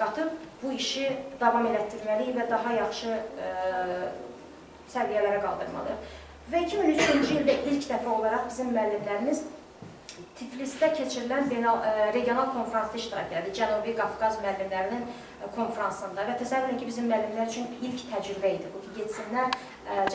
qatıb bu işi davam elətdirməliyik və daha yaxşı e, ə, səviyyələrə qaldırmalıyıq. Və 2003-cü ildə ilk dəfə olaraq bizim müəllimlərimiz Tiflisdə keçirilən beynəl, ə, e, regional konfransda iştirak edir. Cənubi Qafqaz müəllimlərinin ə, konfransında və təsəvvür edin ki, bizim müəllimlər üçün ilk təcrübə idi bu ki, getsinlər ə,